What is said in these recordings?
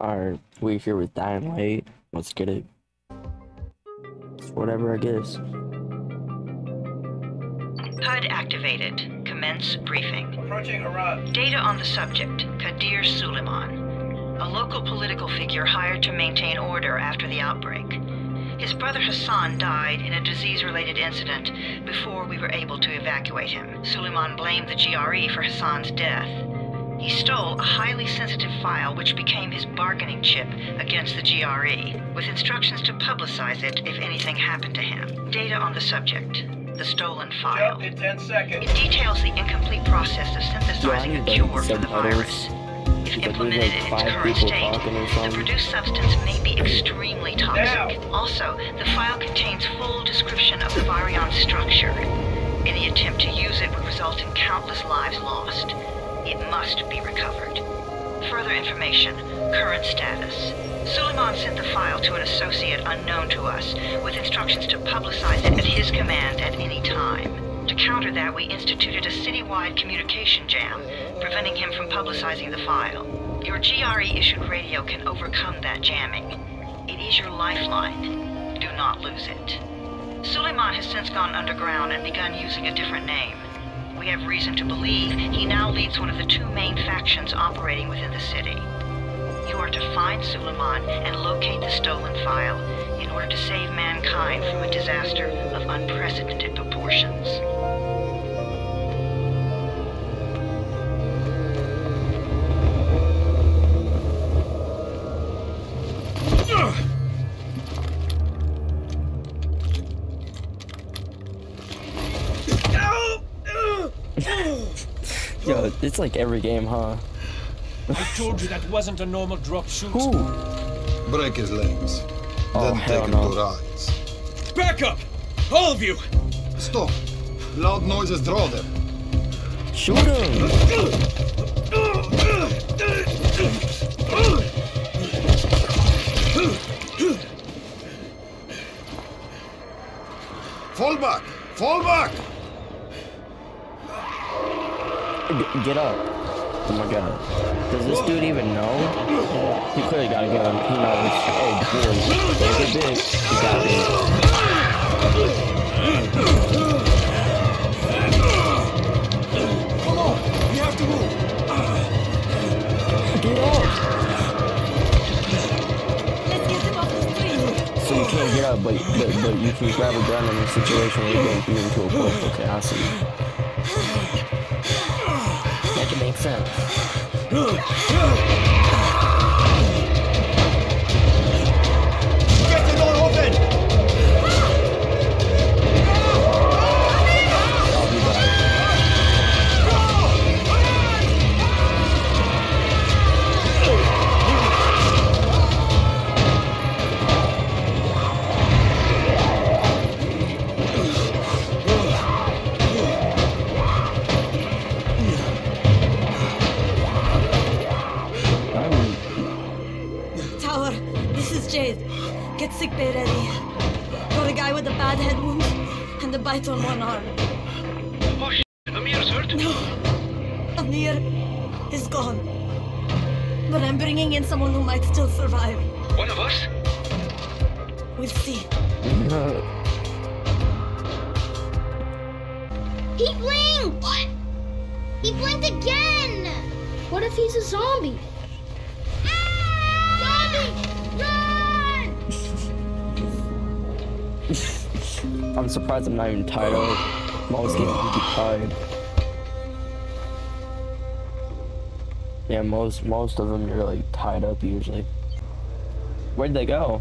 Alright, we're here with Dying Light. Let's get it. It's whatever I guess. HUD activated. Commence briefing. Approaching Harran. Data on the subject, Kadir Suleiman. A local political figure hired to maintain order after the outbreak. His brother Hassan died in a disease-related incident before we were able to evacuate him. Suleiman blamed the GRE for Hassan's death. He stole a highly sensitive file which became his bargaining chip against the GRE, with instructions to publicize it if anything happened to him. Data on the subject, the stolen file. Jump in 10 seconds. It details the incomplete process of synthesizing a cure for the subtitles. virus. If implemented there's, in its current state, the produced substance may be extremely toxic. Now. Also, the file contains full description of the virion structure. Any attempt to use it would result in countless lives lost. It must be recovered. Further information, current status. Suleiman sent the file to an associate unknown to us, with instructions to publicize it at his command at any time. To counter that, we instituted a citywide communication jam, preventing him from publicizing the file. Your GRE-issued radio can overcome that jamming. It is your lifeline. Do not lose it. Suleiman has since gone underground and begun using a different name. We have reason to believe he now leads one of the two main factions operating within the city. You are to find Suleiman and locate the stolen file in order to save mankind from a disaster of unprecedented proportions. Yo, it's like every game, huh? I told you that wasn't a normal drop shoot. Who? Break his legs. Oh, then hell take him no. to rise. Back up! All of you! Stop. Loud noises draw them. Shoot him! Fall back! Fall back! Get up. Oh my god. Does this dude even know? He clearly got a gun. He knows. Oh, boy. There's a big. He got. Come on! We have to move! Get up! So you can't get up, but, but, but you can grab a gun in a situation where you're going through into a bush. Okay, I see. Sense. Get sick bay ready. Got a guy with a bad head wound and a bite on one arm. Oh, sh- Amir's hurt? No, Amir is gone. But I'm bringing in someone who might still survive. One of us? We'll see. He blinked! What? He blinked again! What if he's a zombie? Zombie! I'm surprised I'm not even tied up. Most games you get tied. Yeah, most most of them you're like tied up usually. Where'd they go?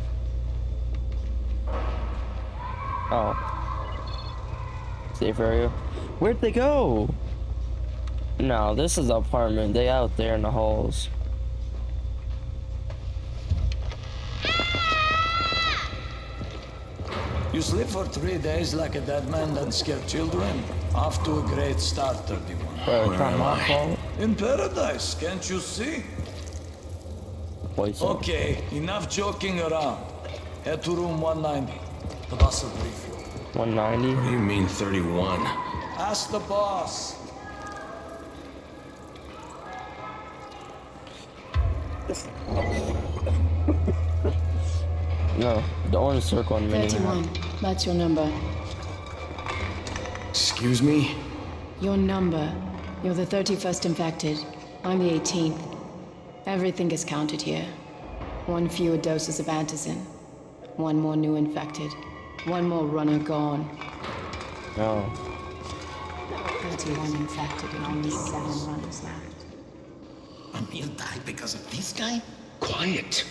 Oh. Safe area. Where'd they go? No, this is the apartment. They out there in the halls. You sleep for three days like a dead man, then scare children? Off to a great start, 31. Bro, it's not my fault. In paradise, can't you see? Poison. Okay, enough joking around. Head to room 190. The boss will brief you. 190. What do you mean 31? Ask the boss. No, the orange circle on the mini. 31. That's your number. Excuse me? Your number. You're the 31st infected. I'm the 18th. Everything is counted here. One fewer doses of antizin. One more new infected. One more runner gone. No. 31 infected and only seven runners left. Amir died because of this guy? Quiet.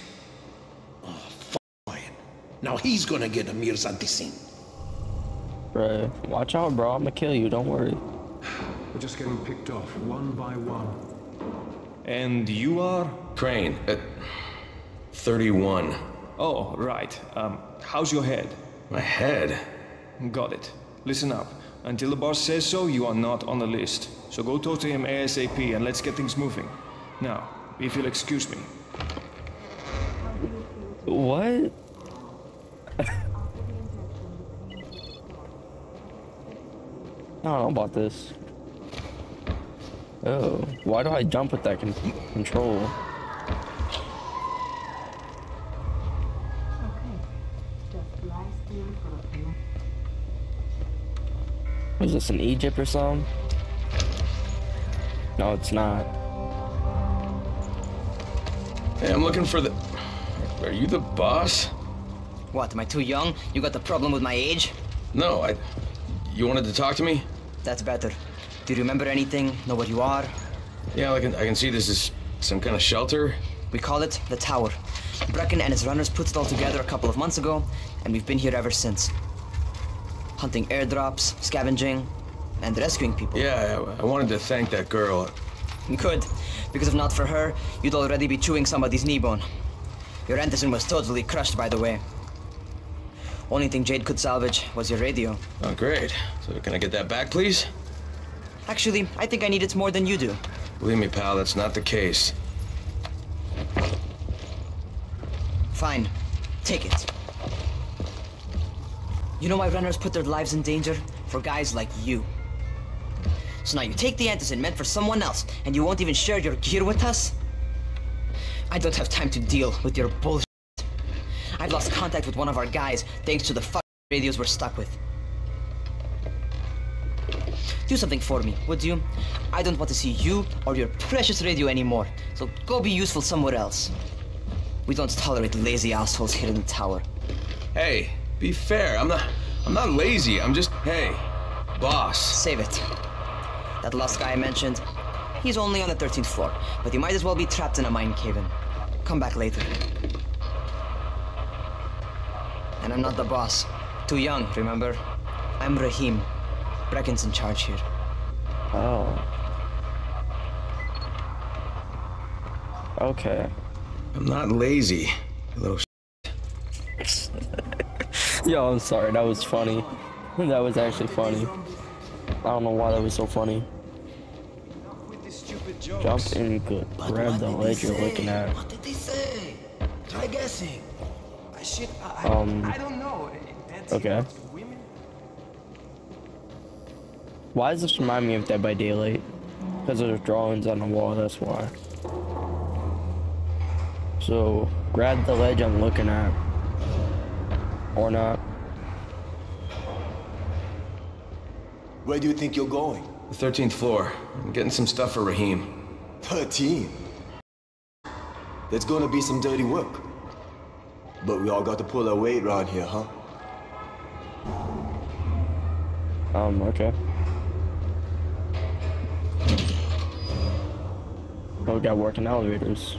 Fine. Now he's gonna get a Amir's antizin. Bro, watch out, bro. I'm gonna kill you. Don't worry. We're just getting picked off one by one. And you are? Crane, at 31. Oh, right. Um, how's your head? My head? Got it. Listen up. Until the boss says so, you are not on the list. So go talk to him ASAP and let's get things moving. Now, if you'll excuse me. What? I don't know about this. Oh, why do I jump with that con control? Was this in Egypt or something? No, it's not. Hey, I'm looking for the. Are you the boss? What, am I too young? You got the problem with my age? No, I. You wanted to talk to me? That's better. Do you remember anything? Know what you are? Yeah, I can, I can see this is some kind of shelter. We call it the Tower. Brecken and his runners put it all together a couple of months ago, and we've been here ever since. Hunting airdrops, scavenging, and rescuing people. Yeah, I, I wanted to thank that girl. Good, because if not for her, you'd already be chewing somebody's knee bone. Your antizin was totally crushed, by the way. Only thing Jade could salvage was your radio. Oh, great. So can I get that back, please? Actually, I think I need it more than you do. Believe me, pal, that's not the case. Fine. Take it. You know why runners put their lives in danger? For guys like you. So now you take the antizin meant for someone else, and you won't even share your gear with us? I don't have time to deal with your bullshit. I've lost contact with one of our guys thanks to the fuck radios we're stuck with. Do something for me, would you? I don't want to see you or your precious radio anymore, so go be useful somewhere else. We don't tolerate lazy assholes here in the tower. Hey, be fair. I'm not. I'm not lazy. I'm just. Hey, boss. Save it. That last guy I mentioned, he's only on the 13th floor, but he might as well be trapped in a mine cave-in. Come back later. And I'm not the boss. Too young, remember? I'm Rahim. Brecken's in charge here. Oh. Okay. I'm not lazy. You little. Yo, I'm sorry. That was funny. That was actually funny. I don't know why that was so funny. Jump in, good. Grab the ledge you're looking at. What did they say? Try guessing. I shit. I, Um, I don't know. Okay. Why does this remind me of Dead by Daylight? Because there's drawings on the wall, that's why. So, grab the ledge I'm looking at. Or not. Where do you think you're going? The 13th floor. I'm getting some stuff for Rahim. 13. There's gonna be some dirty work. But we all got to pull our weight around here, huh? Um, okay. Oh, we got working elevators.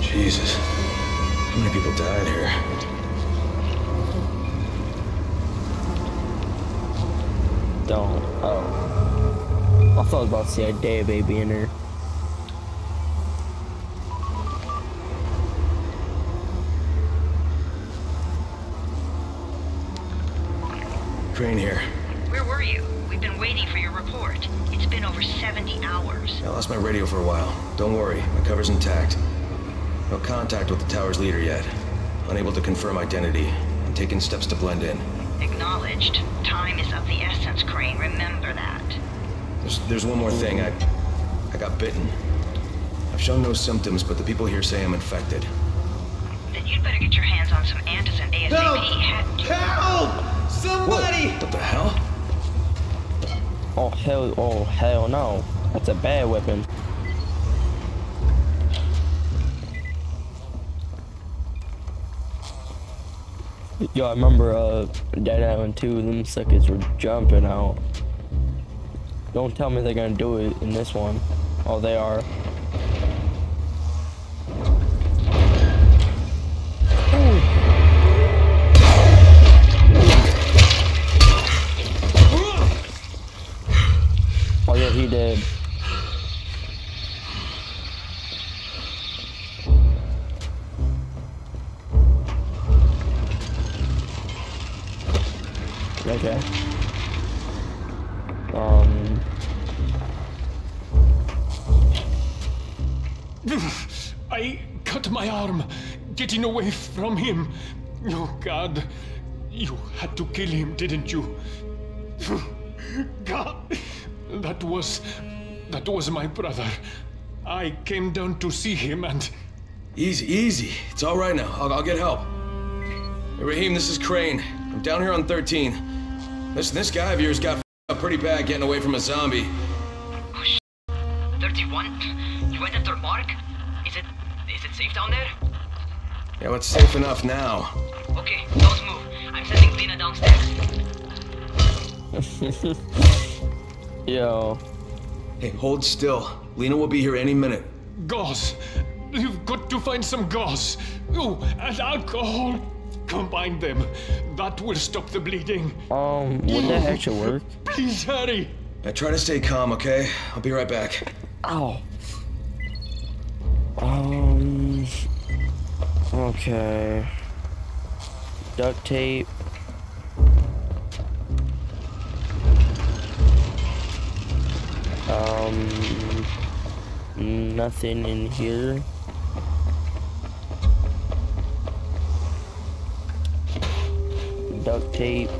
Jesus. How many people died here? Don't. Oh. I thought I was about to see a day baby in there. Crane here. Where were you? We've been waiting for your report. It's been over 70 hours. I lost my radio for a while. Don't worry, my cover's intact. No contact with the tower's leader yet. Unable to confirm identity. I'm taking steps to blend in. Acknowledged. Time is of the essence, Crane. Remember that. There's, there's one more thing. I, I I got bitten. I've shown no symptoms, but the people here say I'm infected. Then you'd better get your hands on some antizin ASAP. Help! Help! Somebody! What the hell? Oh hell, oh hell no. That's a bad weapon. Yo, I remember uh Dead Island 2, them suckers were jumping out. Don't tell me they're gonna do it in this one. Oh, they are. Did. Okay. Um. I cut my arm getting away from him. Oh, God. You had to kill him, didn't you? God. That was. That was my brother. I came down to see him and. Easy, easy. It's all right now. I'll, I'll get help. Hey, Rahim, this is Crane. I'm down here on 13. Listen, this guy of yours got up pretty bad getting away from a zombie. 31? You went after Mark? Is it... is it safe down there? Yeah, well, it's safe enough now. Okay, don't move. I'm sending Lena downstairs. Yo. Hey, hold still. Lena will be here any minute. Gauze. You've got to find some gauze. Oh, and alcohol. Combine them. That will stop the bleeding. Um, would that actually work? Please hurry. Now try to stay calm, okay? I'll be right back. Ow. Um. Okay. Duct tape. Um. Nothing in here. Duct tape.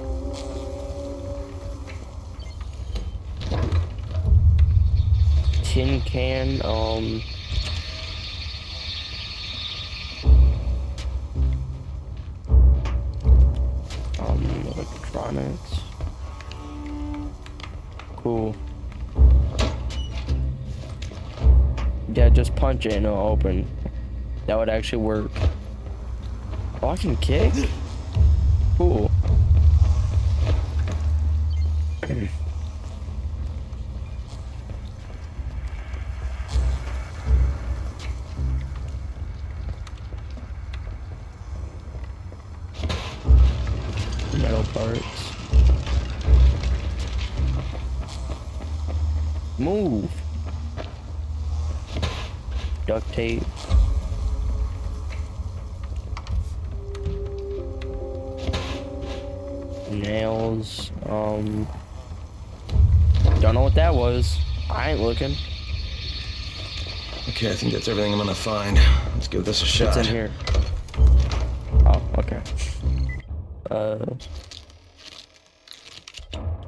Tin can, um. Just punch it and it'll open. That would actually work. Oh, I can kick? Cool. Tape. Nails. Um. Don't know what that was. I ain't looking. Okay, I think that's everything I'm gonna find. Let's give this a shot. What's in here? Oh, okay. Uh.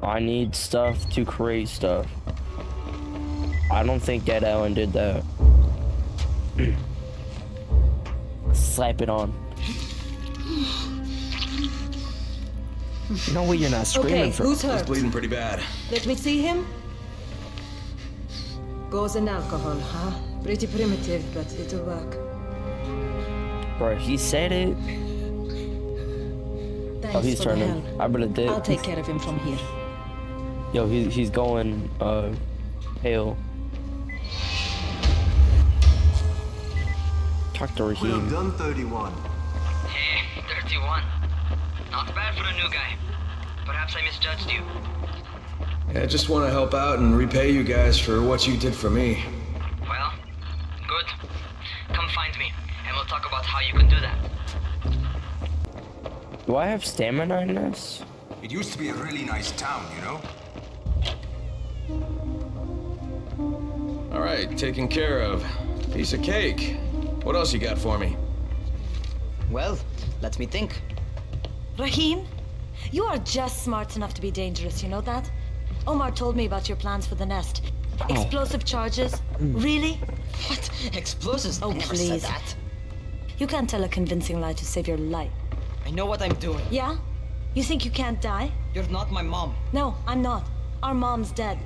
I need stuff to create stuff. I don't think Dead Island did that. Slap it on. No way you're not screaming Okay, for who's He's bleeding pretty bad. Let me see him. Gauze and alcohol, huh? Pretty primitive, but it'll work. Bro, he said it. Thanks oh, he's for the turning. help. I better dip. I'll take care of him from here. Yo, he's he's going uh pale. Talk to Well Rahim. done, 31. Hey, 31. Not bad for a new guy. Perhaps I misjudged you. Yeah, I just want to help out and repay you guys for what you did for me. Well, good. Come find me, and we'll talk about how you can do that. Do I have stamina in this? It used to be a really nice town, you know? All right, taken care of. Piece of cake. What else you got for me? Well, let me think. Rahim, you are just smart enough to be dangerous, you know that? Omar told me about your plans for the nest. Oh. Explosive charges? Hmm. Really? What? Explosives? Oh, never please. said that. You can't tell a convincing lie to save your life. I know what I'm doing. Yeah? You think you can't die? You're not my mom. No, I'm not. Our mom's dead.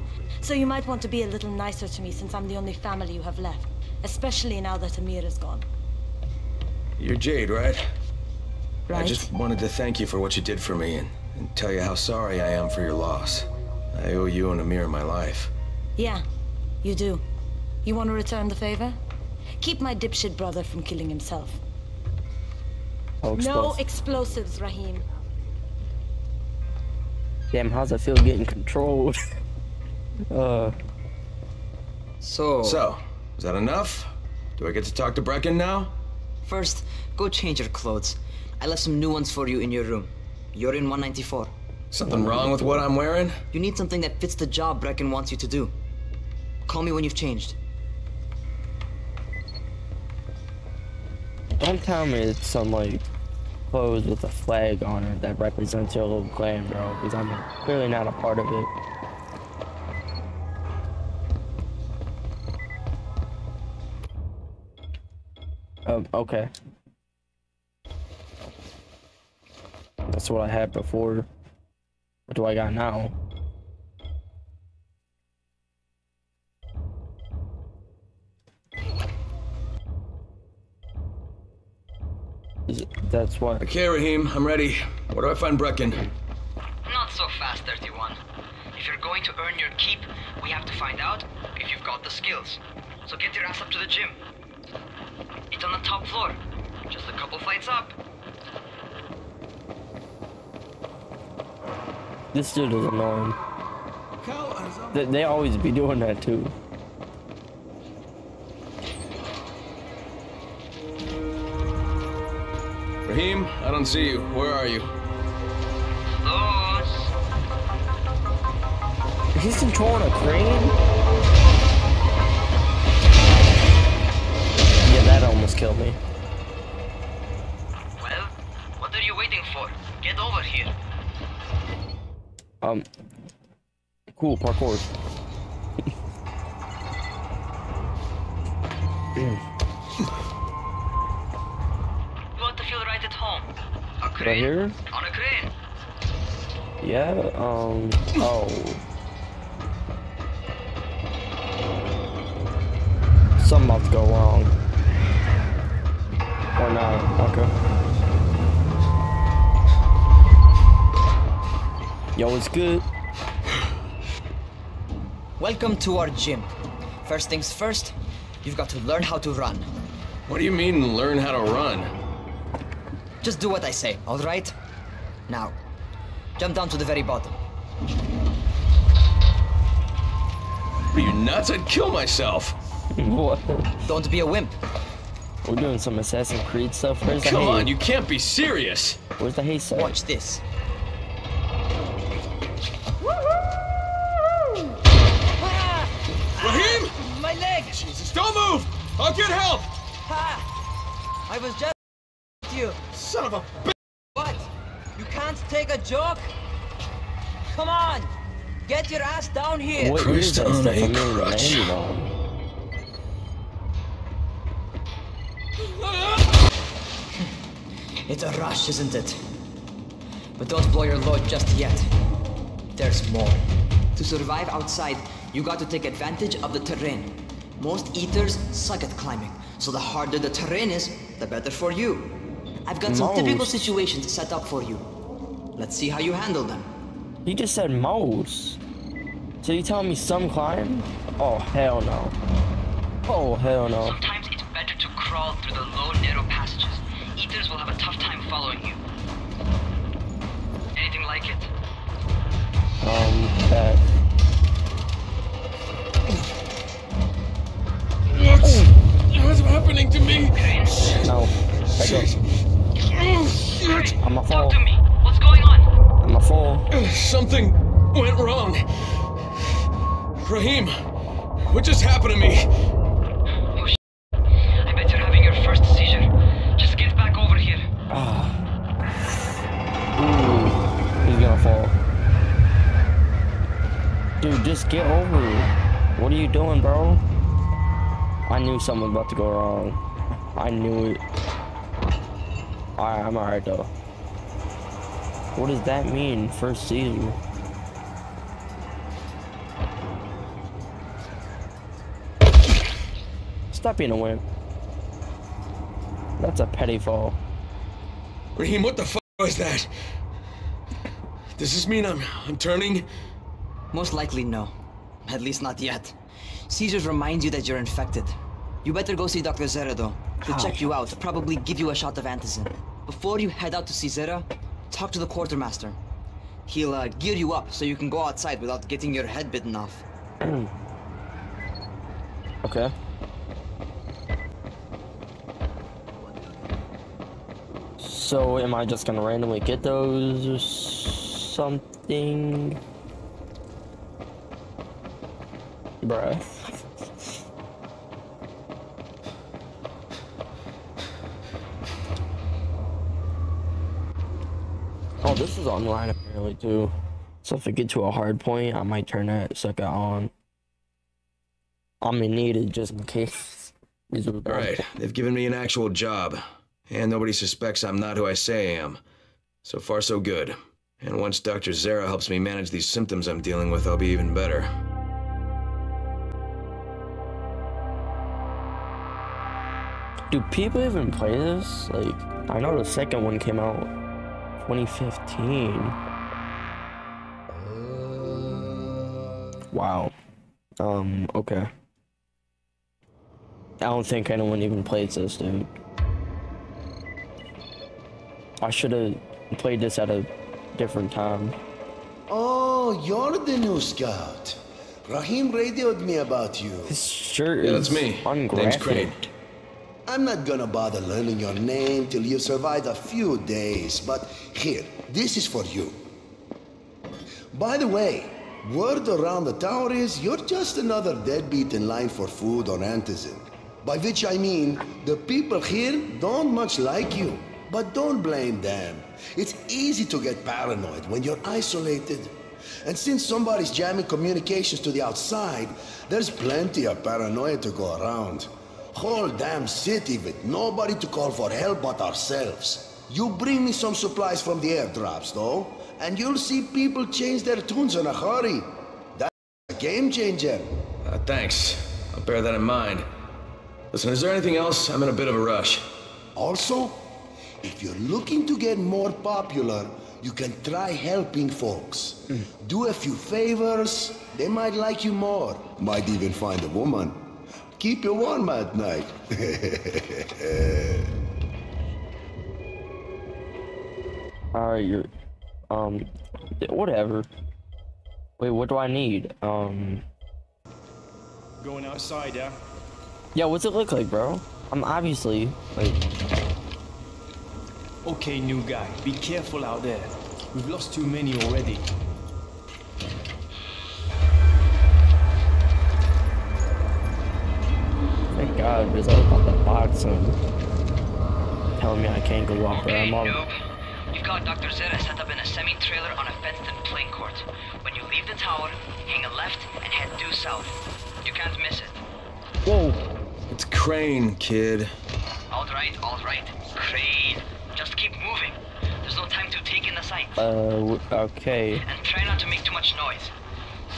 So you might want to be a little nicer to me since I'm the only family you have left. Especially now that Amir is gone. You're Jade, right? Right. I just wanted to thank you for what you did for me and, and tell you how sorry I am for your loss. I owe you and Amir my life. Yeah, you do. You want to return the favor? Keep my dipshit brother from killing himself. Oh, No explosives, Rahim. Damn, how's it feel getting controlled? uh. So. So, is that enough? Do I get to talk to Brecken now? First, go change your clothes. I left some new ones for you in your room. You're in 194. Something wrong with what I'm wearing? You need something that fits the job Brecken wants you to do. Call me when you've changed. Don't tell me it's some like clothes with a flag on it that represents your little clan, bro. Because I'm clearly not a part of it. Okay. That's what I had before. What do I got now? Is it, that's what. Okay, Rahim, I'm ready. Where do I find Brecken? Not so fast, 31. If you're going to earn your keep, we have to find out if you've got the skills. So get your ass up to the gym. It's on the top floor. Just a couple flights up. This dude is annoying. They, they always be doing that too. Rahim, I don't see you. Where are you? He's controlling a crane? Killed me. Well, what are you waiting for? Get over here. Um. Cool, parkour. You want to feel right at home. A right crane? here? On a crane. Yeah, um. Oh. Something about to go wrong. Or not. Okay. Yo, it's good. Welcome to our gym. First things first, you've got to learn how to run. What do you mean, learn how to run? Just do what I say, alright? Now, jump down to the very bottom. Are you nuts? I'd kill myself. what? Don't be a wimp. We're doing some Assassin's Creed stuff. Where's the Come hay? on, you can't be serious. Where's the hay set? Watch this. Rahim! My leg! Jesus, don't move! I'll get help! Ha! I was just with you. Son of a bitch! What? You can't take a joke? Come on! Get your ass down here! What is that Christ on stuff a I'm crutch. It's a rush, isn't it? But don't blow your load just yet. There's more. To survive outside, you got to take advantage of the terrain. Most eaters suck at climbing, so the harder the terrain is, the better for you. I've got some typical situations set up for you. Let's see how you handle them. He just said most. So you telling me some climb? Oh hell no. Oh hell no. Sometimes it's better to crawl through the low, narrow passages. Will have a tough time following you. Anything like it? Um, that. What's, what's happening to me? No. Back up. I'm a fall. Talk to me. What's going on? I'm a fall. Something went wrong. Rahim, what just happened to me? Oh, sh- I bet you're having your first seizure. Just get back over here. Ah. Ooh. He's gonna fall. Dude, just get over. it. What are you doing, bro? I knew something was about to go wrong. I knew it. Alright, I'm alright though. What does that mean? First season. Stop being a wimp. That's a petty fall. Rahim, what the fuck was that? Does this mean I'm I'm turning? Most likely no. At least not yet. Caesars reminds you that you're infected. You better go see Dr. Zere though. He'll check you out, probably give you a shot of antizin. Before you head out to see Zere, talk to the quartermaster. He'll uh, gear you up so you can go outside without getting your head bitten off. okay. So am I just gonna randomly get those or something? Bruh. Oh, this is online apparently too. So if I get to a hard point, I might turn that sucker on. I'm gonna need it just in case. All right, they've given me an actual job, and nobody suspects I'm not who I say I am. So far, so good. And once Dr. Zere helps me manage these symptoms I'm dealing with, I'll be even better. Do people even play this? Like, I know the second one came out 2015. Wow. Um, okay. I don't think anyone even plays this, dude. I should have played this at a different time. Oh, you're the new scout. Rahim radioed me about you. His shirt Yeah, is that's me. Name's Crane. I'm not gonna bother learning your name till you survive a few days, but here, this is for you. By the way, word around the tower is you're just another deadbeat in line for food or antizin. By which I mean, the people here don't much like you. But don't blame them. It's easy to get paranoid when you're isolated. And since somebody's jamming communications to the outside, there's plenty of paranoia to go around. Whole damn city with nobody to call for help but ourselves. You bring me some supplies from the airdrops, though, and you'll see people change their tunes in a hurry. That's a game changer. Uh, thanks. I'll bear that in mind. Listen, is there anything else? I'm in a bit of a rush. Also, if you're looking to get more popular, you can try helping folks. Do a few favors, they might like you more. Might even find a woman. Keep you warm at night. Alright, you're, um, whatever. Wait, what do I need? Um, Going outside, yeah? yeah, what's it look like, bro? I'm obviously, like, Okay, new guy, be careful out there. We've lost too many already. God, because I about to box him. Telling me I can't go up there. I'm all, Noob, you've got Dr. Zere set up in a semi-trailer on a fenced-in playing court. When you leave the tower, hang a left and head due south. You can't miss it. Whoa! It's Crane, kid. All right, all right. Crane. Just keep moving. There's no time to take in the sight. uh, okay. And try not to make too much noise.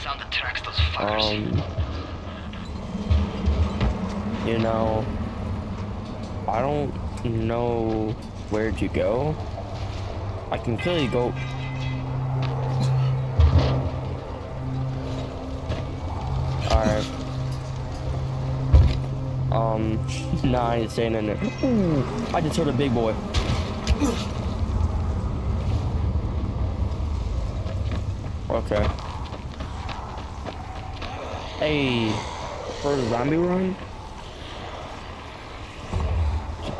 Sound attracts those fuckers. Um, you know, I don't know where to go. I can clearly go. Alright. Um, nah, I ain't staying in there. I just heard a big boy. Okay. Hey, for a zombie run?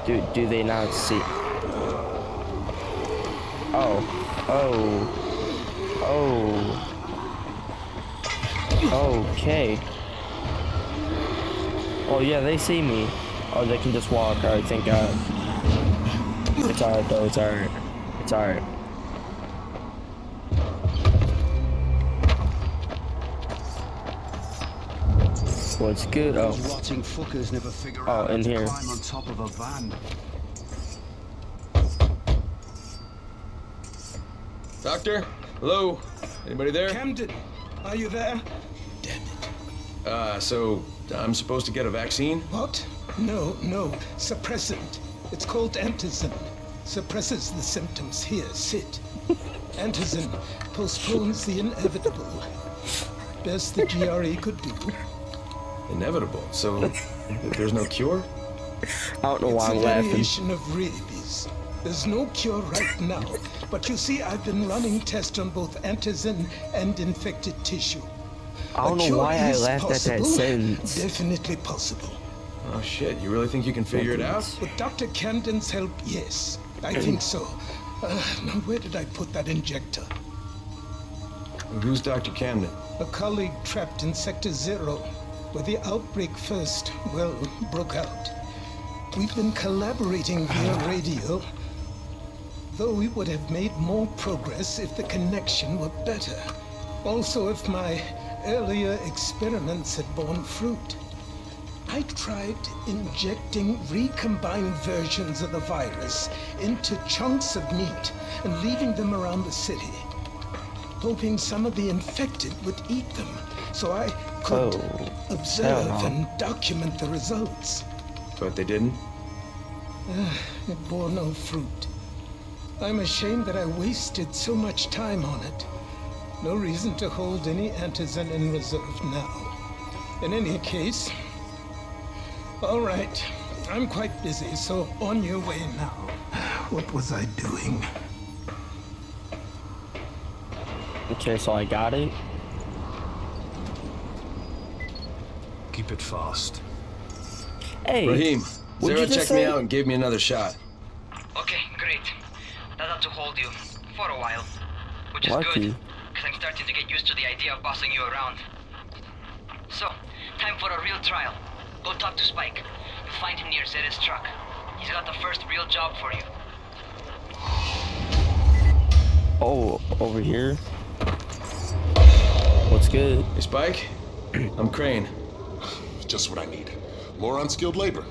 Do do they not see? Oh, oh, oh. Okay. Oh yeah, they see me. Oh, they can just walk. Alright, thank God. Uh. It's alright though. It's alright. It's alright. What's good? Oh. Rotting fuckers never figure Oh, out in to here. climb on top of a van. Doctor? Hello? Anybody there? Camden, are you there? Damn it. Uh, so I'm supposed to get a vaccine? What? No, no. Suppressant. It's called antizin. Suppresses the symptoms. Here, sit. Antizin postpones the inevitable. Best the GRE could do. Inevitable. So if there's no cure? I don't know why I'm a laughing. variation of rabies. There's no cure right now, but you see, I've been running tests on both antizin and infected tissue. I don't A know why I is laughed at that possible, sentence. Definitely possible. Oh shit, you really think you can figure it out? With Dr. Camden's help, yes. I think so. Uh, now, where did I put that injector? Who's Dr. Camden? A colleague trapped in Sector Zero, where the outbreak first, well, broke out. We've been collaborating via ah. radio, though we would have made more progress if the connection were better. Also, if my earlier experiments had borne fruit. I tried injecting recombined versions of the virus into chunks of meat and leaving them around the city, hoping some of the infected would eat them so I could Oh, observe and document the results. But they didn't? Ah, it bore no fruit. I'm ashamed that I wasted so much time on it. No reason to hold any antizin in reserve now. In any case, all right. I'm quite busy, so on your way now. What was I doing? Okay, so I got it. Keep it fast. Hey, Rahim, what'd Zere you just checked me out and gave me another shot. Okay, great. That ought to hold you for a while. Which is Lucky. good, because I'm starting to get used to the idea of bossing you around. So, time for a real trial. Go talk to Spike. You'll find him near Zere's truck. He's got the first real job for you. Oh, over here. What's good? Hey, Spike? I'm Crane. Just what I need. More unskilled labor.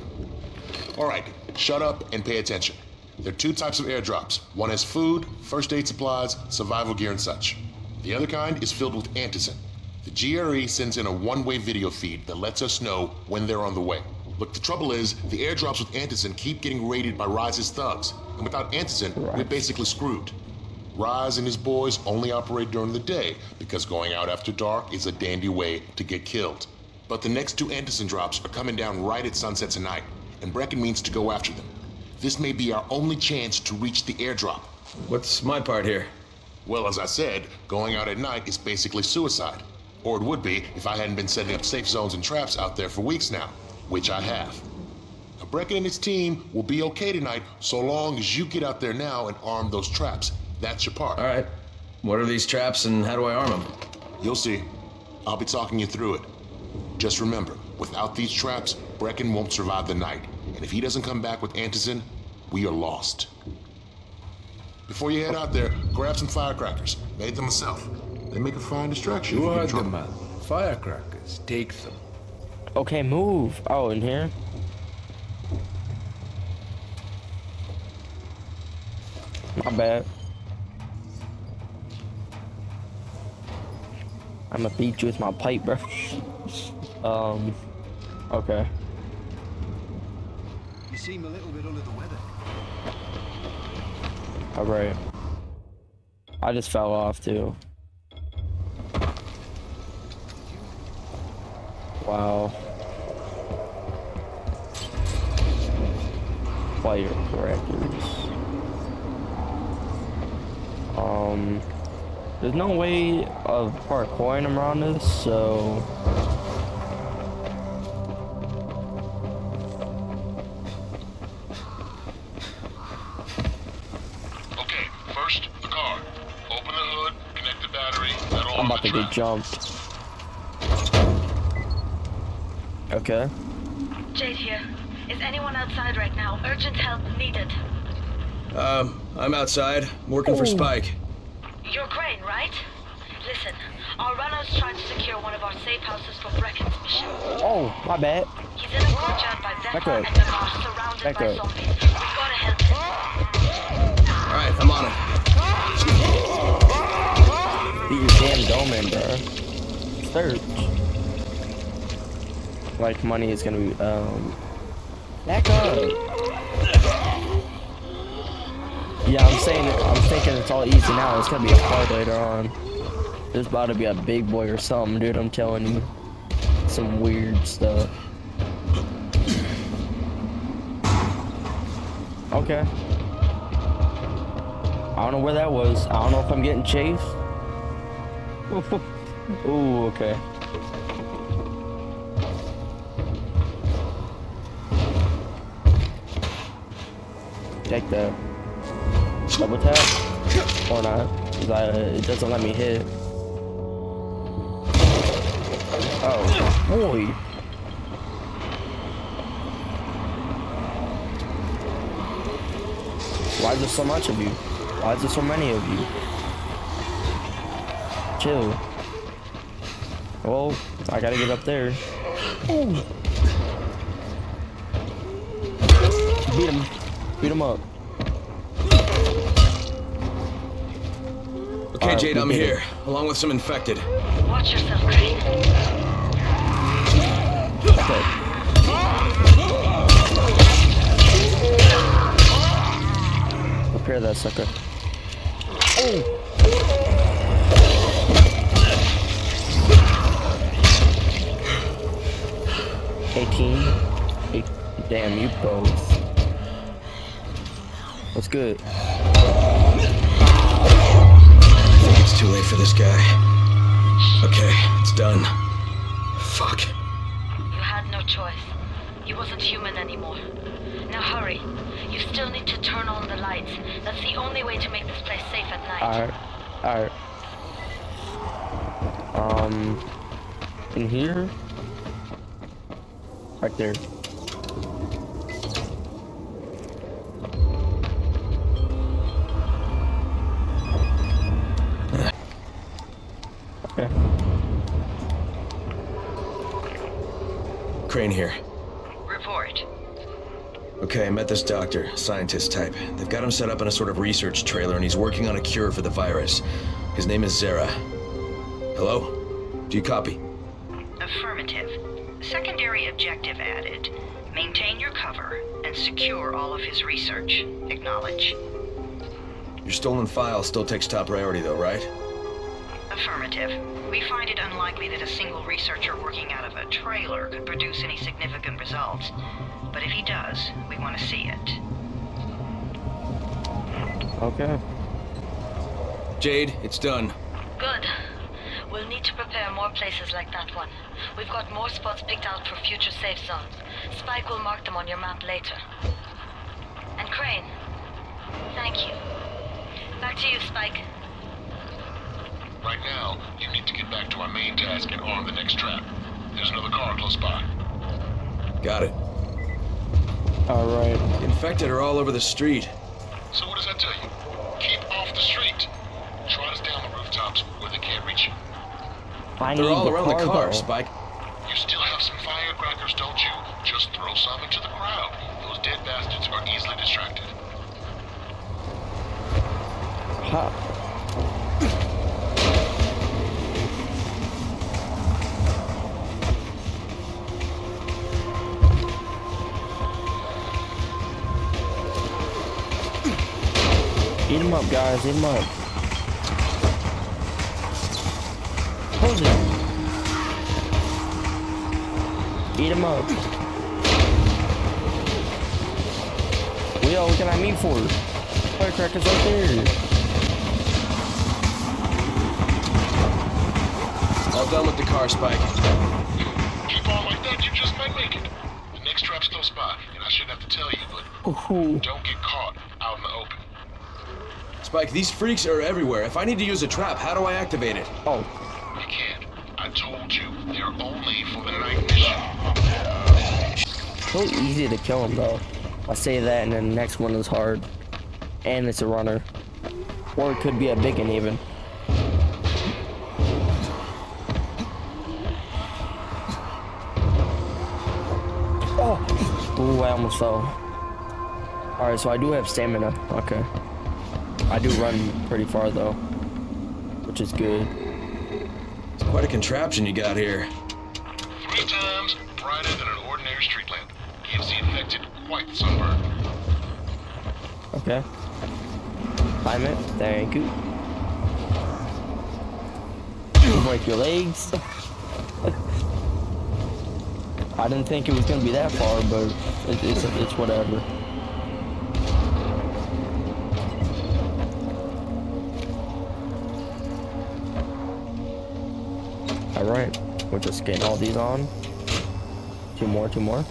All right, shut up and pay attention. There are two types of airdrops. One has food, first aid supplies, survival gear, and such. The other kind is filled with antizin. The GRE sends in a one-way video feed that lets us know when they're on the way. Look, the trouble is, the airdrops with antizin keep getting raided by Rais's thugs, and without antizin, we're basically screwed. Rise and his boys only operate during the day because going out after dark is a dandy way to get killed. But the next two antizin drops are coming down right at sunset tonight, and Brecken means to go after them. This may be our only chance to reach the airdrop. What's my part here? Well, as I said, going out at night is basically suicide. Or it would be if I hadn't been setting up safe zones and traps out there for weeks now, which I have. Now, Brecken and his team will be okay tonight so long as you get out there now and arm those traps. That's your part. All right. What are these traps and how do I arm them? You'll see. I'll be talking you through it. Just remember, without these traps, Brecken won't survive the night. And if he doesn't come back with Antizin, we are lost. Before you head out there, grab some firecrackers. Made them myself. They make a fine distraction. You if heard get in the man. Firecrackers. Take them. Okay, move. Oh, in here? My bad. I'ma beat you with my pipe, bro. um, okay. You seem a little bit under the weather. Alright. I just fell off too. Wow. Firecrackers. Um, there's no way of parkouring around this, so. Jumped. Okay. Jade here. Is anyone outside right now? Urgent help needed. Um, I'm outside, working for Oh. Spike. You're Crane, right? Listen, our runners tried to secure one of our safe houses for Brecken's mission. Oh, my bad. He's in a courtyard by Back Zephyr up. and Damar, surrounded Back by up. zombies. We've gotta help him. Alright, I'm on it. Beat your damn dome in, bro. Search. Like money is gonna be um back up. Yeah, I'm saying it, I'm thinking it's all easy now. It's gonna be a hard later on. There's about to be a big boy or something, dude. I'm telling you, some weird stuff. Okay. I don't know where that was. I don't know if I'm getting chased. Ooh, okay. Take that. Double tap? Or not? it doesn't let me hit. Oh, boy. Why is there so much of you? Why is there so many of you? Chill. Well, I gotta get up there. Ooh. Beat him. Beat him up. Okay, Alright, Jade, I'm did it. here, along with some infected. Watch yourself, Crane. Repair that sucker. Oh! Eighteen. Eight. Damn, you both. What's good? I think it's too late for this guy. Okay, it's done. Fuck. You had no choice. You wasn't human anymore. Now hurry. You still need to turn on the lights. That's the only way to make this place safe at night. Alright. Alright. Um. In here? Right there. Okay. Crane here. Report. Okay, I met this doctor, scientist type. They've got him set up in a sort of research trailer, and he's working on a cure for the virus. His name is Zere. Hello? Do you copy? Affirmative. Secondary objective added. Maintain your cover and secure all of his research. Acknowledge. Your stolen file still takes top priority, though, right? Affirmative. We find it unlikely that a single researcher working out of a trailer could produce any significant results. But if he does, we want to see it. Okay. Jade, it's done. Good. We'll need to prepare more places like that one. We've got more spots picked out for future safe zones. Spike will mark them on your map later. And Crane, thank you. Back to you, Spike. Right now, you need to get back to our main task and arm the next trap. There's another car close by. Got it. Alright. Infected are all over the street. So what does that tell you? Keep off the street. Try to stay on the rooftops where they can't reach you. I They're all the around the car, car, though. Spike. You still have some firecrackers, don't you? Just throw some into the crowd. Those dead bastards are easily distracted. Ha. Eat him up, guys. Eat him up. Close it. Eat him up. Yo, what can I mean for? Firecrackers right there. All done with the car, Spike. Keep on like that, you just might make it. The next trap's close by, and I shouldn't have to tell you, but Ooh. don't get caught out in the open. Spike, these freaks are everywhere. If I need to use a trap, how do I activate it? Oh. so easy to kill him, though. I say that, and then the next one is hard. And it's a runner. Or it could be a big one, even. Oh! Ooh, I almost fell. Alright, so I do have stamina. Okay. I do run pretty far, though. Which is good. It's quite a contraption you got here. Three times brighter than a the sunburn. Okay. Climb it. Thank you. You break your legs. I didn't think it was gonna be that far, but it, it's it's whatever. All right, we're just getting all these on. Two more, two more.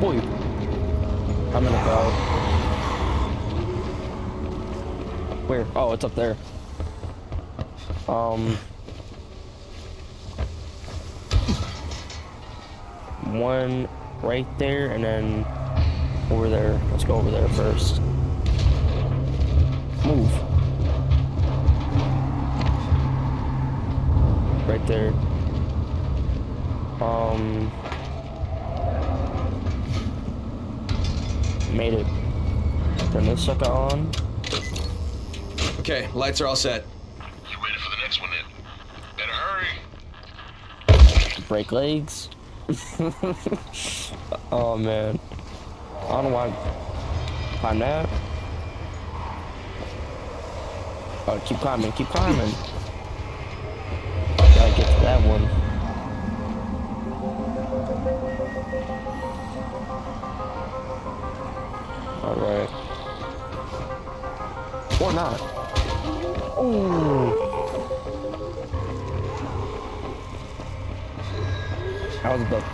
Boy, I'm in a crowd. Where? Oh, it's up there. Um. One right there, and then over there. Let's go over there first. Move. Right there. Um. Made it. Turn this sucker on. Okay, lights are all set. You ready for the next one then? Better hurry. Break legs. oh man. I don't know why I climb that. Oh, keep climbing, keep climbing.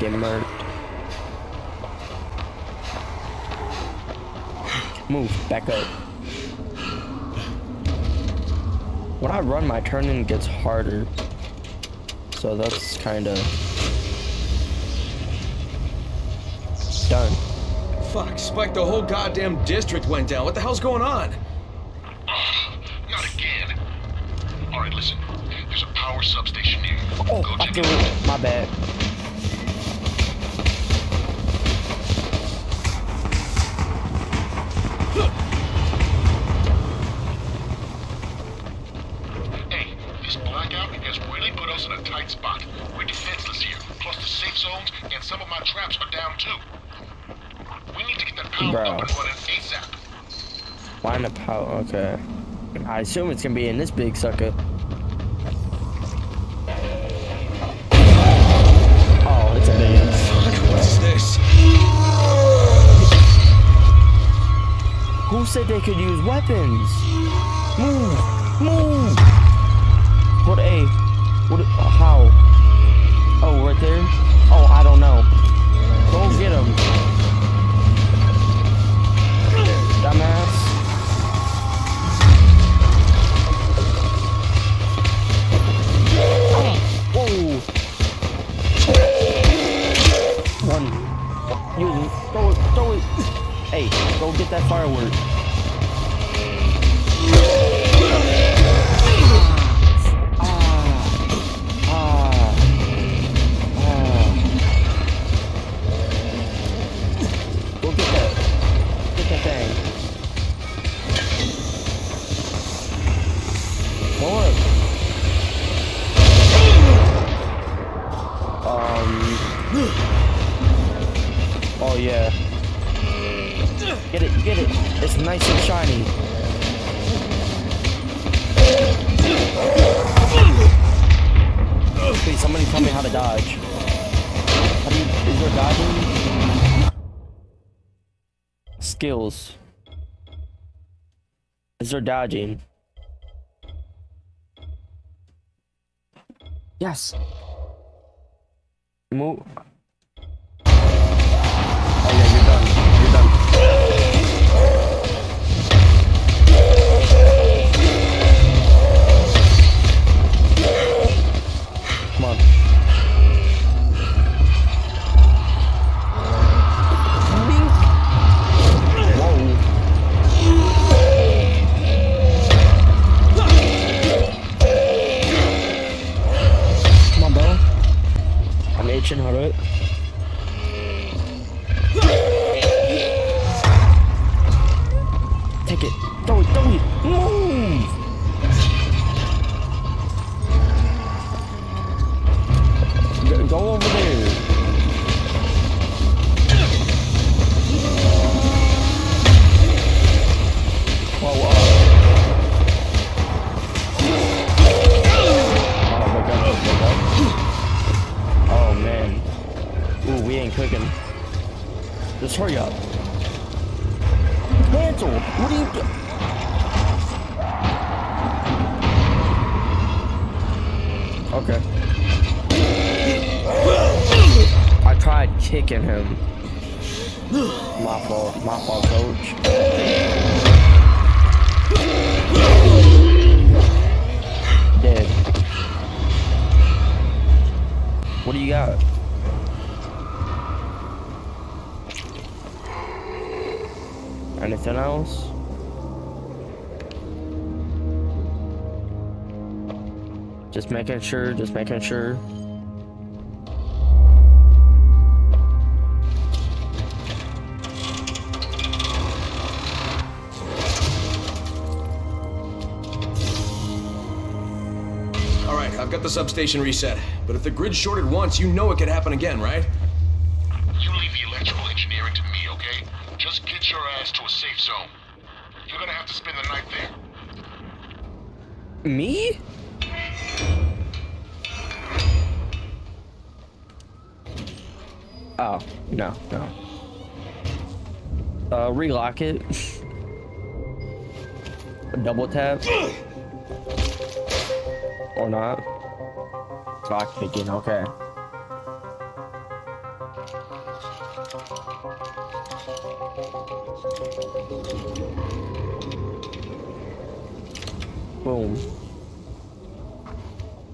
Get murdered. Move, back up. When I run, my turning gets harder. So that's kind of done. Fuck, Spike, the whole goddamn district went down. What the hell's going on? Not again. Alright, listen. There's a power substation near you. Oh, Go check it out. it. My bad. Hey, this blackout has really put us in a tight spot. We're defenseless here. Plus the safe zones and some of my traps are down too. We need to get that power Bro. up and running ASAP. Why in power? Okay. I assume it's gonna be in this big sucker. Oh, it's a big. What's this? Who said they could use weapons? Move! Move! What A? What? How? Oh, right there? Oh, I don't know. Go get him. Go get that firework. Ah. Ah. Get it, get it. It's nice and shiny. Please, somebody tell me how to dodge. How do you, is there dodging? Skills. Is there dodging? Yes. Move. It. Take it. Throw it, throw it. Move! Go over there. Just hurry up. Cancel! What are you do? Okay. I tried kicking him. My fault. My fault, coach. Dead. What do you got? Anything else? Just making sure, just making sure. All right, I've got the substation reset. But if the grid shorted once, you know it could happen again, right? You leave the electrical engineering to me, okay? Just get to a safe zone. You're gonna have to spend the night there. Me? Oh, no, no. Uh, relock it. Double tap. Or not. Lock picking, okay. Boom.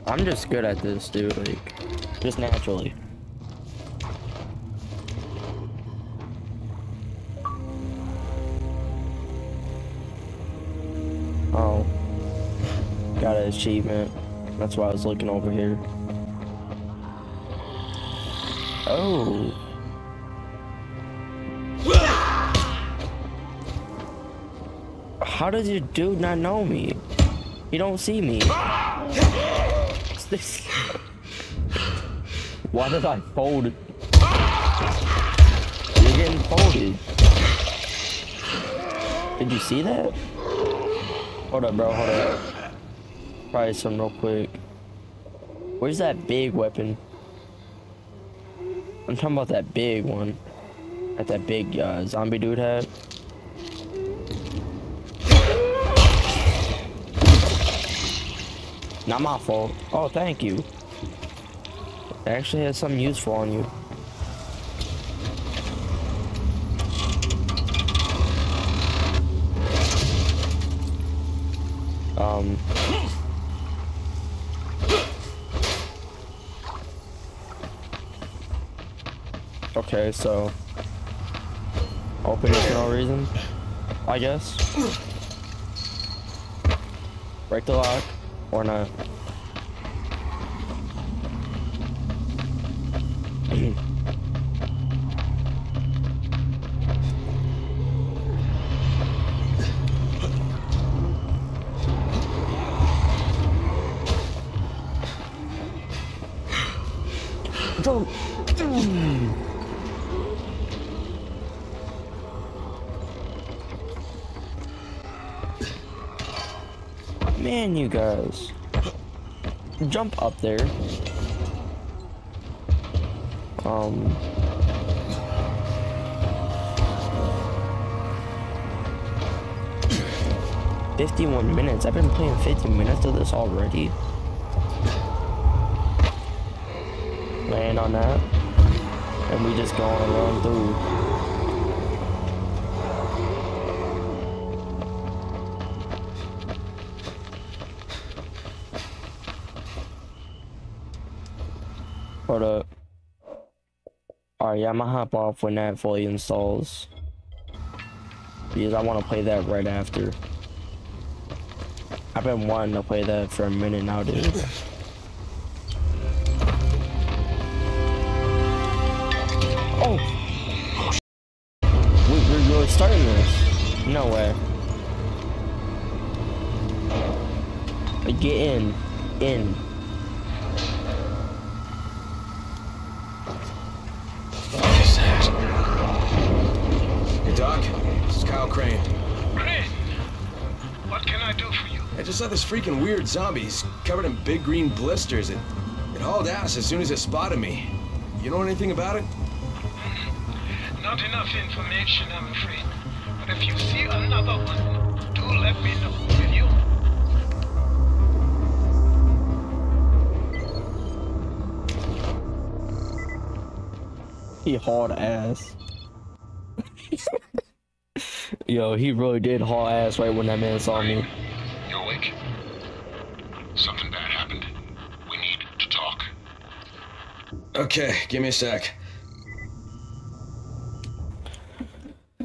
I'm just good at this, dude. Like, just naturally. Oh. Got an achievement. That's why I was looking over here. Oh. How does your dude not know me? He don't see me. What's this? Why did I fold? You're getting folded. Did you see that? Hold up, bro. Hold up. Probably some real quick. Where's that big weapon? I'm talking about that big one. That that big uh, zombie dude had. Not my fault. Oh, thank you. It actually has something useful on you. Um. Okay, so open it for no reason, I guess. Break the lock or not. Guys. Jump up there. Um. Fifty-one minutes. I've been playing fifty minutes of this already. Land on that, and we just going around through. Hold. Alright, yeah, I'm gonna hop off when that fully installs. Because I want to play that right after. I've been wanting to play that for a minute now, dude. Freaking weird zombie. He's covered in big green blisters. It, it hauled ass as soon as it spotted me. You know anything about it? Not enough information, I'm afraid. But if you see another one, do let me know, will you? He hauled ass. Yo, he really did haul ass right when that man saw me. You awake? Something bad happened. We need to talk. Okay, give me a sec. I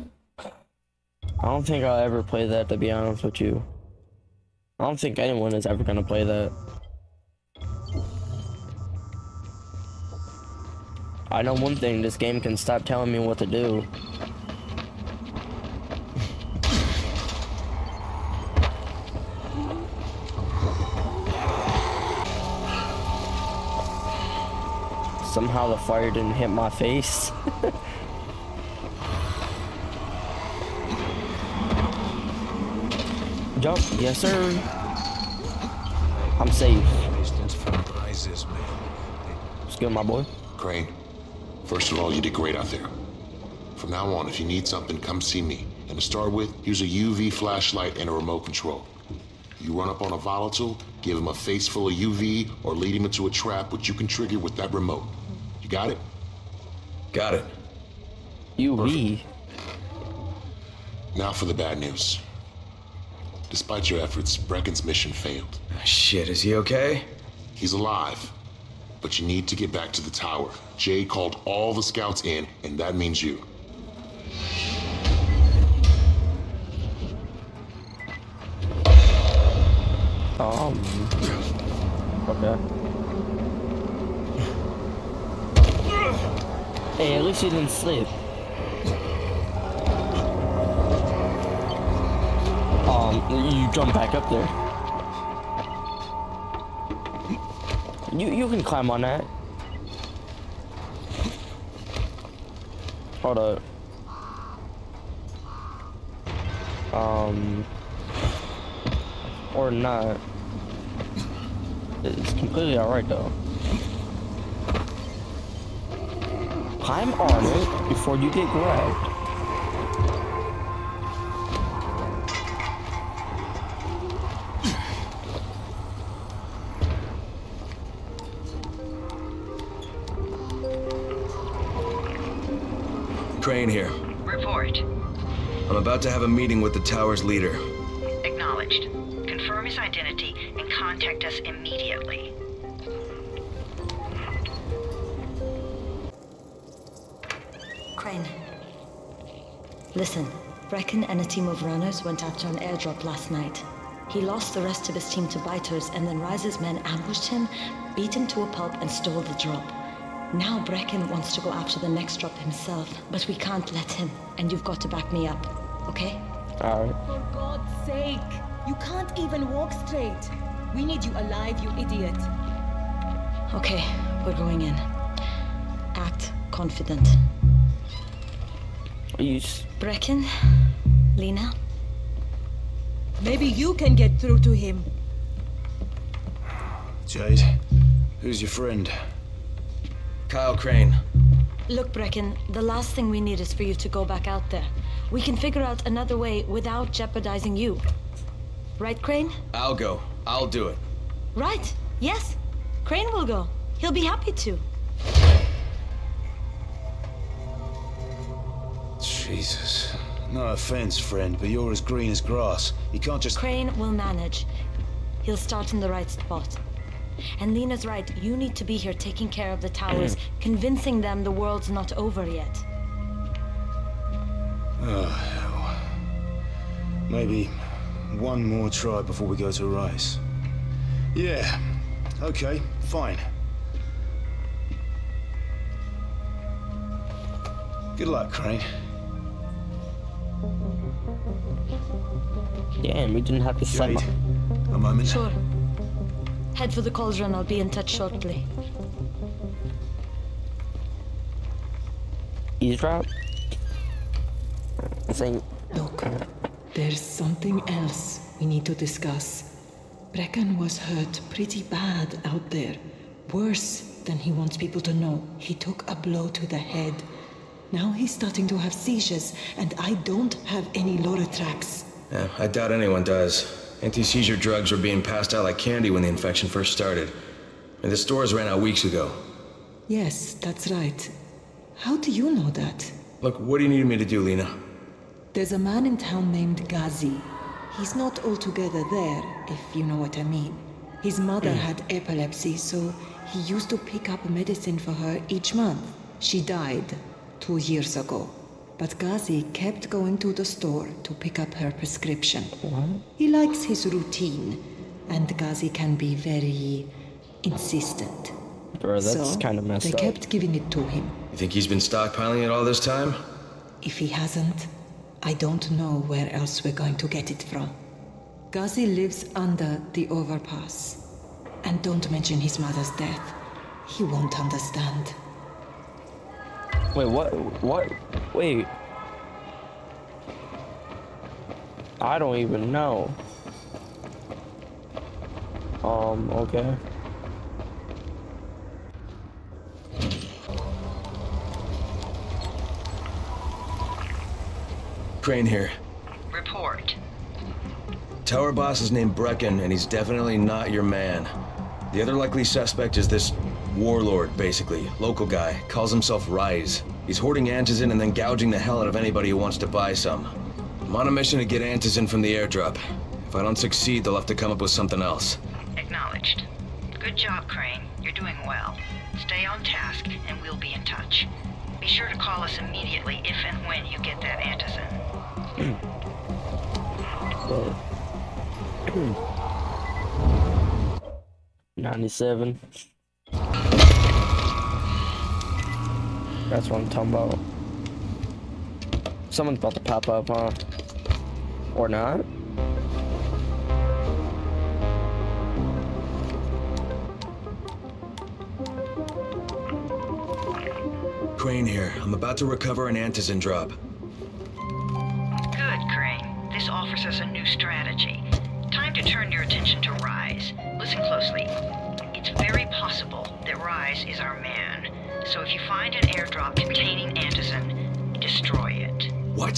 don't think I'll ever play that, to be honest with you. I don't think anyone is ever gonna play that. I know one thing, this game can stop telling me what to do. Somehow the fire didn't hit my face. Jump, yes sir. I'm safe. What's good, my boy? Crane, first of all, you did great out there. From now on, if you need something, come see me. And to start with, use a UV flashlight and a remote control. You run up on a volatile, give him a face full of UV, or lead him into a trap which you can trigger with that remote. You got it? Got it. UV? Now for the bad news. Despite your efforts, Brecken's mission failed. Shit, is he okay? He's alive. But you need to get back to the tower. Jay called all the scouts in, and that means you. Um. Okay. Hey, at least you didn't sleep. Um, you jump back up there. You you can climb on that. Hold up. Um, or not. It's completely alright though. Climb on it before you get grabbed. Crane here. Report. I'm about to have a meeting with the tower's leader. Listen, Brecken and a team of runners went after an airdrop last night. He lost the rest of his team to biters, and then Rais's men ambushed him, beat him to a pulp, and stole the drop. Now Brecken wants to go after the next drop himself, but we can't let him, and you've got to back me up, okay? Alright. For God's sake! You can't even walk straight. We need you alive, you idiot. Okay, we're going in. Act confident. You Brecken? Lena? Maybe you can get through to him. Jade, who's your friend? Kyle Crane. Look, Brecken, the last thing we need is for you to go back out there. We can figure out another way without jeopardizing you. Right, Crane? I'll go. I'll do it. Right. Yes. Crane will go. He'll be happy to. No offense, friend, but you're as green as grass. You can't just. Crane will manage. He'll start in the right spot. And Lena's right. You need to be here taking care of the towers, mm. convincing them the world's not over yet. Oh, hell. Maybe one more try before we go to Rais. Yeah. Okay, fine. Good luck, Crane. Damn, we didn't have to set Jade, my... a moment. Sure. Head for the cauldron. I'll be in touch shortly. Eavesdrop? I think. Look, there's something else we need to discuss. Brecken was hurt pretty bad out there. Worse than he wants people to know. He took a blow to the head. Now he's starting to have seizures, and I don't have any Loratrax. Yeah, I doubt anyone does. Anti-seizure drugs were being passed out like candy when the infection first started. And the stores ran out weeks ago. Yes, that's right. How do you know that? Look, what do you need me to do, Lena? There's a man in town named Ghazi. He's not altogether there, if you know what I mean. His mother hmm. had epilepsy, so he used to pick up medicine for her each month. She died two years ago. But Ghazi kept going to the store to pick up her prescription. He likes his routine, and Ghazi can be very insistent. Bro, that's so, kind of messed they up. kept giving it to him. You think he's been stockpiling it all this time? If he hasn't, I don't know where else we're going to get it from. Ghazi lives under the overpass. And don't mention his mother's death. He won't understand. Wait, what? What? Wait. I don't even know. Um, okay. Crane here. Report. Tower boss is named Brecken, and he's definitely not your man. The other likely suspect is this warlord, basically. Local guy. Calls himself Rais. He's hoarding Antizin and then gouging the hell out of anybody who wants to buy some. I'm on a mission to get Antizin from the airdrop. If I don't succeed, they'll have to come up with something else. Acknowledged. Good job, Crane. You're doing well. Stay on task, and we'll be in touch. Be sure to call us immediately if and when you get that antizin. Ninety-seven. That's what I'm talking about. Someone's about to pop up, huh? Or not? Crane here. I'm about to recover an Antizin drop. Good, Crane. This offers us a new strategy. Time to turn your attention to Rais. Listen closely. It's very possible that Rais is our man. So if you find an airdrop containing Antizin, destroy it. What?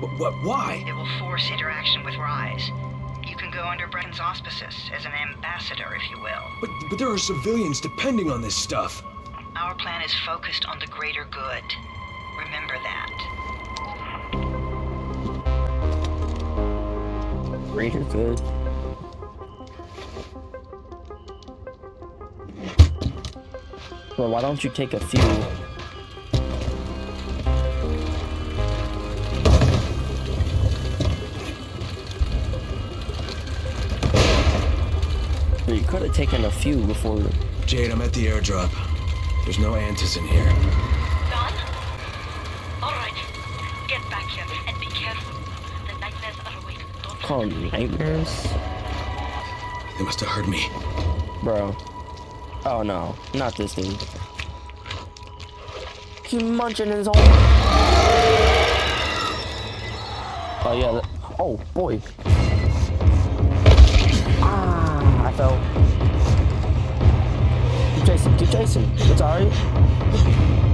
What? what why? It will force interaction with Rais. You can go under Brecken's auspices as an ambassador, if you will. But, but there are civilians depending on this stuff. Our plan is focused on the greater good. Remember that. Greater good. Well, why don't you take a few? Well, You could have taken a few before. Jade, I'm at the airdrop. There's no Antizin here. Don? All right. Get back here and be careful. The nightmares are awake. Don't Call them nightmares, They must have heard me. bro. Oh no, not this dude. He's munching his own. Oh yeah. Oh boy. Ah, I fell. Keep chasing, keep chasing. It's alright.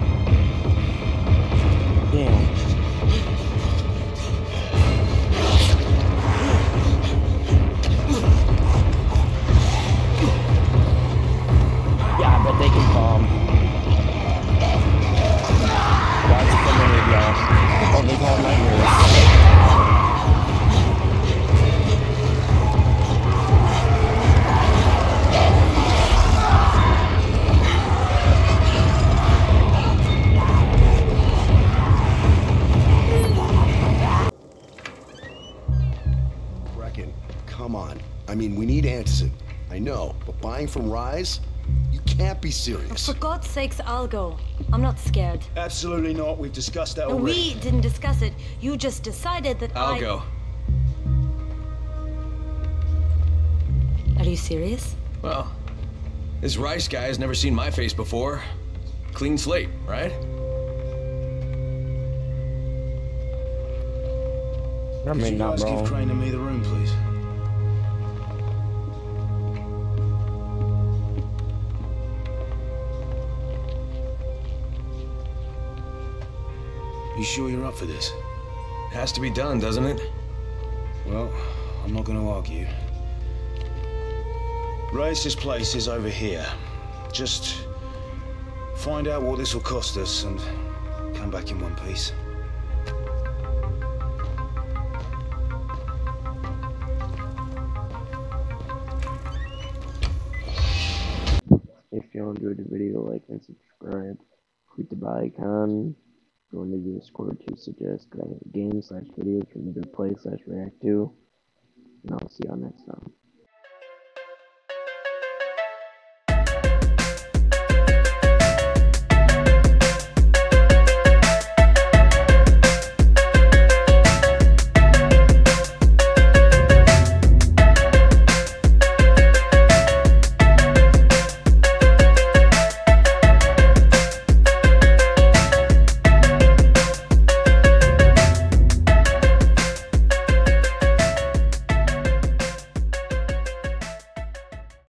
They call come on. I mean, we need Antizin. I know, but buying from Rais? You can't be serious. For God's sakes, I'll go. I'm not scared. Absolutely not. We've discussed that No, already. we didn't discuss it. You just decided that I'll I... go. Are you serious? Well, this Rais guy has never seen my face before. Clean slate, right? I Could mean, you not guys give wrong. Crane and me the room, please? You sure you're up for this? It has to be done, doesn't it? Well, I'm not going to argue. Rais's place is over here. Just find out what this will cost us and come back in one piece. If you enjoyed the video, like and subscribe. Click the bell icon. Into the Discord to suggest games slash videos for me to play slash react to. And I'll see y'all next time.